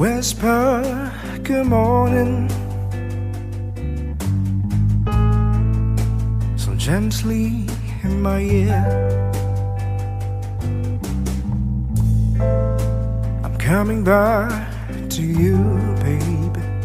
Whisper, good morning. So gently in my ear. I'm coming back to you, baby.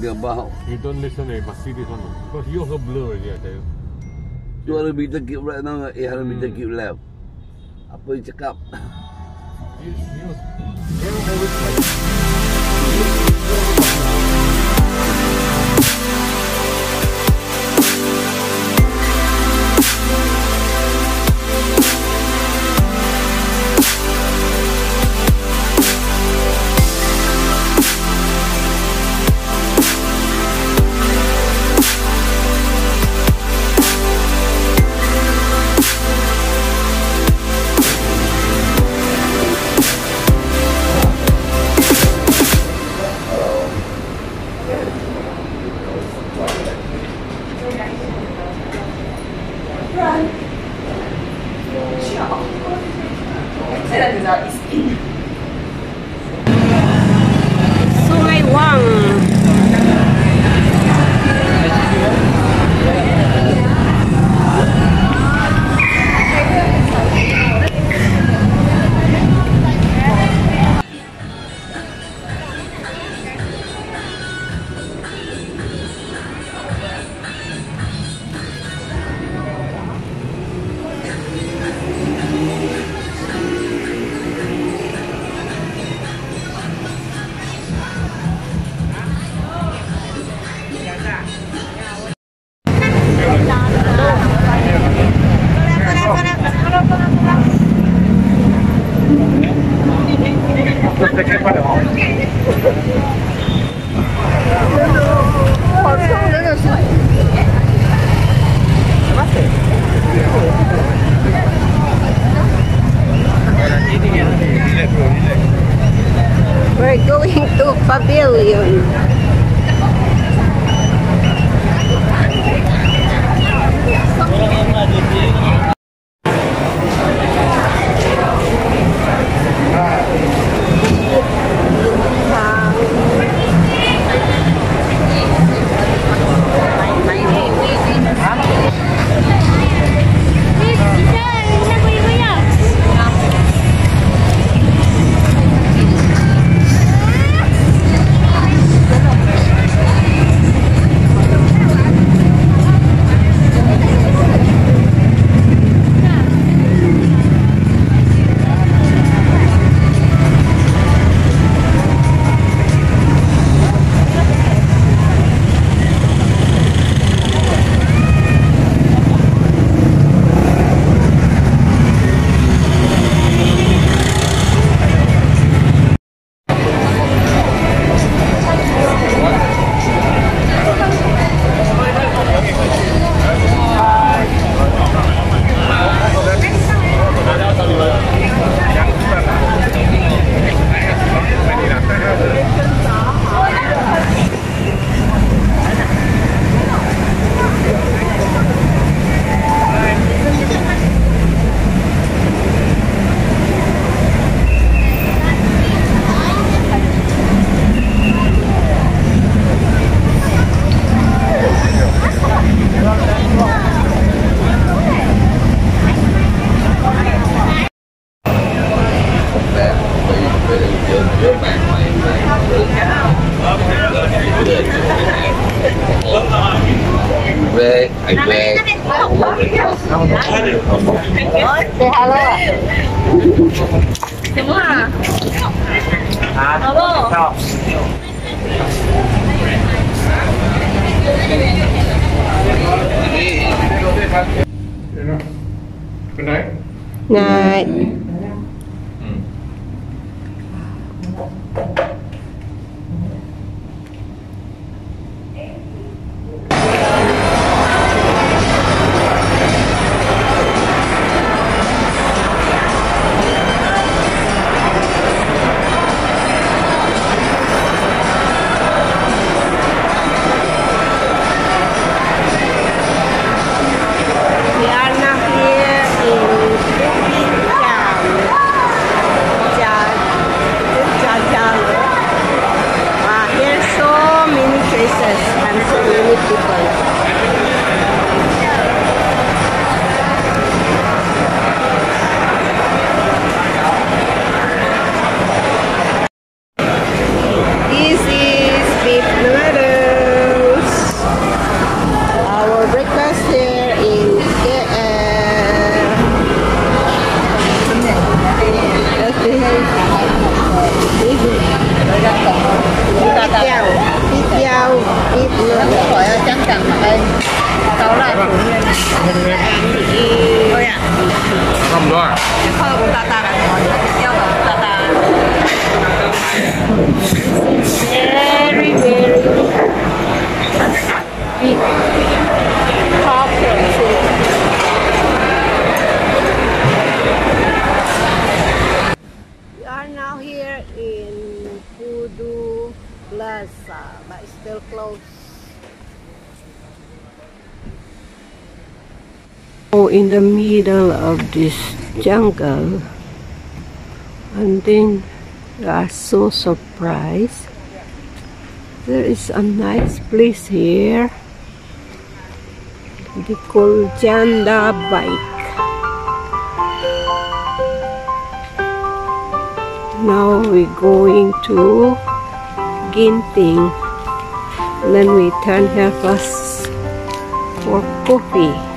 Talking about? You don't listen see this one. Because you also blur already, I tell you. 200 meter keep right now, 800 meter keep left. Apa you cakap? You always like Leo Say hello. Semua. Hello. Good night. Night. cháu là của Nguyên Ơi ạ. Không đó à Khơ cũng tà tà là tà tà Very very. In the middle of this jungle, and then are so surprised. There is a nice place here. The Koljanda bike. Now we're going to Genting. And then we turn here first for coffee.